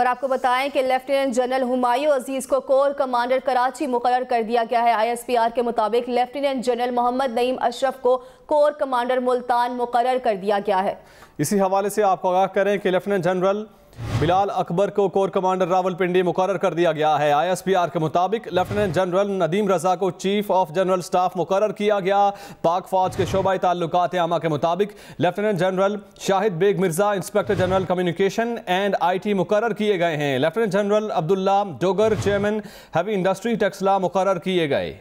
और आपको बताएँ कि लेफ्टिनेंट जनरल हुमायूं अज़ीज़ को कोर कमांडर कराची मुकर कर दिया गया है। आईएसपीआर के मुताबिक लेफ्टिनेंट जनरल मोहम्मद नईम अशरफ को कोर कमांडर मुल्तान मुकर कर दिया गया है। इसी हवाले से आपको आगाह करें कि लेफ्टिनेंट जनरल बिलाल अकबर को कोर कमांडर रावलपिंडी मुकर कर दिया गया है। आईएसपीआर के मुताबिक लेफ्टिनेंट जनरल नदीम रजा को चीफ ऑफ़ जनरल स्टाफ मुकर किया गया। पाक फौज के शोबाई ताल्लुकात आमा के मुताबिक lieutenant general Shahid Baig Mirza, inspector general communication and I T मुकर किए गए हैं। Lieutenant general Abdullah Dogar, chairman heavy industry Taxila मुकर किए गए।